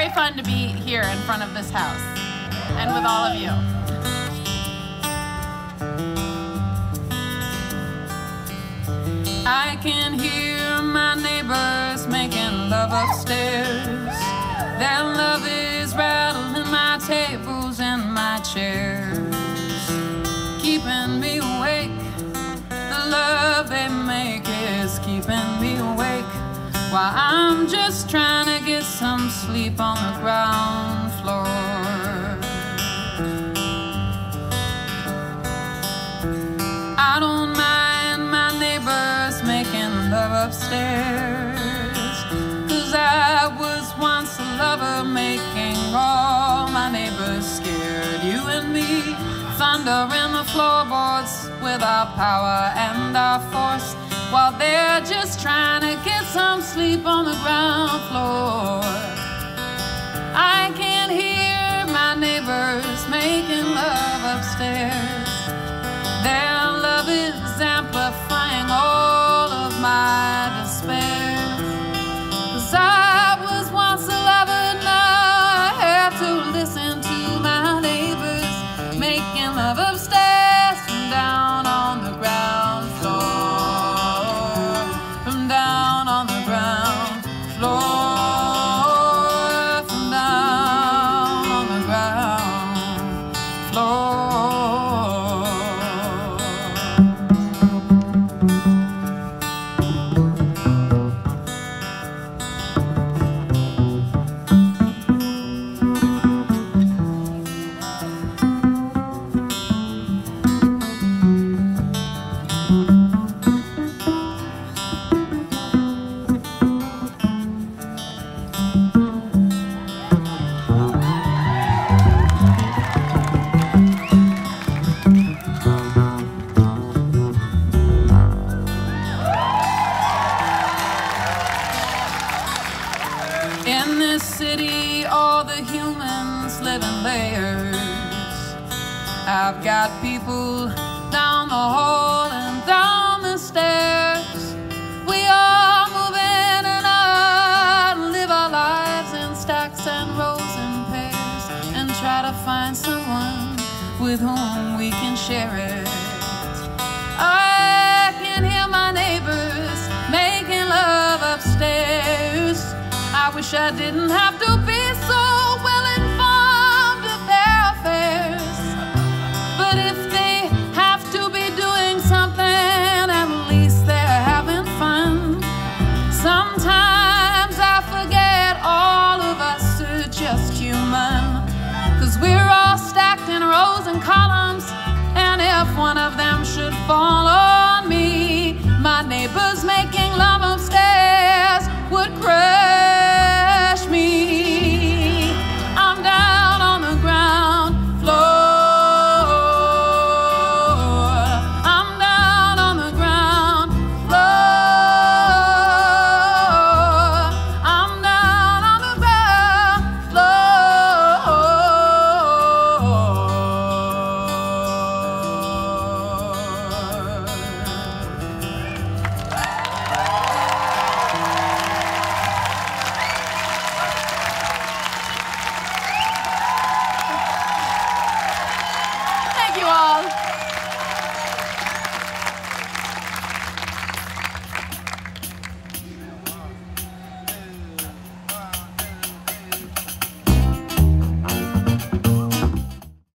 very fun to be here in front of this house and with all of you. I can hear my neighbors making love upstairs. Their love is rattling my tables and my chairs, keeping me awake. The love they make is keeping me awake while I'm just trying sleep on the ground floor. I don't mind my neighbors making love upstairs. Cause I was once a lover making all my neighbors scared. You and me, thunder in the floorboards with our power and our force. While they're just trying to get some sleep on the ground floor. City, all the humans live in layers. I've got people down the hall and down the stairs. We all move in and out, live our lives in stacks and rows and pairs, and try to find someone with whom we can share it. Wish I didn't have to be so well informed of their affairs. But if they have to be doing something, at least they're having fun. Sometimes I forget all of us are just human. Cause we're all stacked in rows and columns. And if one of them should fall on me, my neighbor